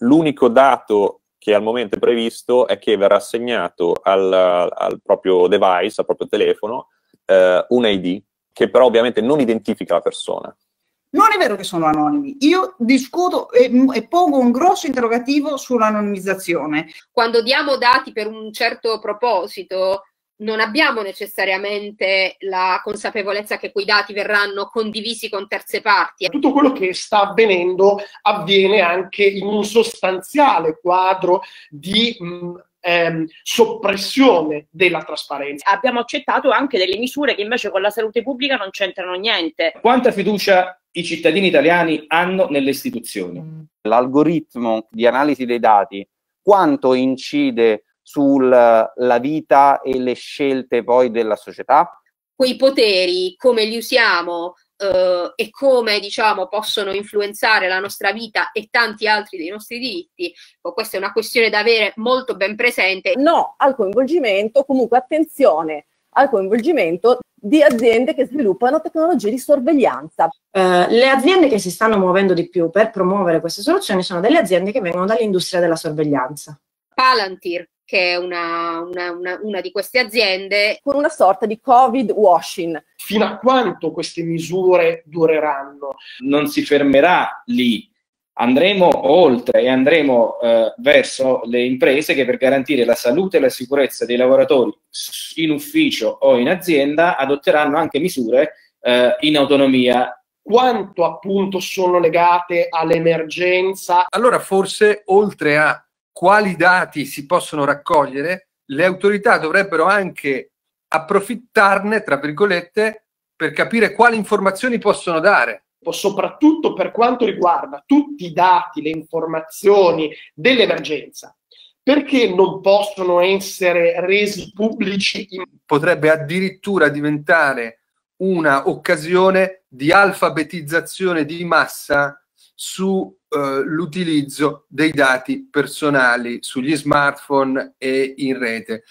l'unico dato che al momento è previsto è che verrà assegnato al, al proprio device, al proprio telefono, eh, un ID, che però ovviamente non identifica la persona. Non è vero che sono anonimi, io discuto e, e, pongo un grosso interrogativo sull'anonimizzazione. Quando diamo dati per un certo proposito, non abbiamo necessariamente la consapevolezza che quei dati verranno condivisi con terze parti. Tutto quello che sta avvenendo avviene anche in un sostanziale quadro di mh, ehm, soppressione della trasparenza. Abbiamo accettato anche delle misure che invece con la salute pubblica non c'entrano niente. Quanta fiducia i cittadini italiani hanno nelle istituzioni? L'algoritmo di analisi dei dati quanto incide sulla vita e le scelte poi della società? Quei poteri, come li usiamo eh, e come diciamo possono influenzare la nostra vita e tanti altri dei nostri diritti, oh, questa è una questione da avere molto ben presente. No al coinvolgimento, comunque attenzione al coinvolgimento di aziende che sviluppano tecnologie di sorveglianza. Eh, le aziende che si stanno muovendo di più per promuovere queste soluzioni sono delle aziende che vengono dall'industria della sorveglianza. Palantir, che è una, una, una, una, di queste aziende. Con una sorta di Covid washing. Fino a quanto queste misure dureranno? Non si fermerà lì. Andremo oltre e andremo eh, verso le imprese che per garantire la salute e la sicurezza dei lavoratori in ufficio o in azienda adotteranno anche misure eh, in autonomia quanto appunto sono legate all'emergenza. Allora forse oltre a quali dati si possono raccogliere, le autorità dovrebbero anche approfittarne, tra virgolette, per capire quali informazioni possono dare. Soprattutto per quanto riguarda tutti i dati, le informazioni dell'emergenza, perché non possono essere resi pubblici? In... Potrebbe addirittura diventare una occasione di alfabetizzazione di massa sull'utilizzo eh, dei dati personali sugli smartphone e in rete.